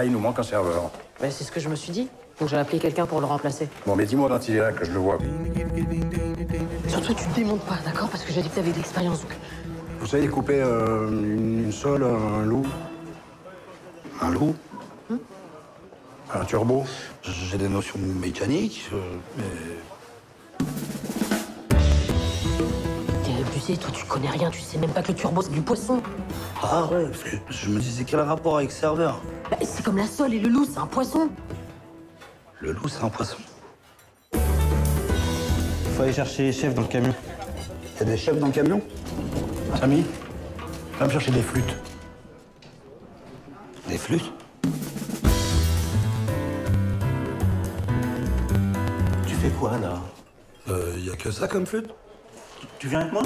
Là, il nous manque un serveur. Ben, c'est ce que je me suis dit. Donc j'ai appelé quelqu'un pour le remplacer. Bon, mais dis-moi quand il est là, que je le vois. Surtout, tu te démontes pas, d'accord? Parce que j'ai dit que t'avais de l'expérience. Donc... Vous savez découper euh, une, une sole, un loup Un loup Un turbo J'ai des notions mécaniques, euh, mais T'es abusé, toi, tu connais rien. Tu sais même pas que le turbo, c'est du poisson. Ah ouais, parce que je me disais quel rapport avec serveur? Bah, c'est comme la sole et le loup, c'est un poisson. Le loup, c'est un poisson. Faut aller chercher les chefs dans le camion. A des chefs dans le camion? Samy Va me chercher des flûtes. Des flûtes? Tu fais quoi là? Il Euh, y a que ça comme flûte? Tu viens avec moi?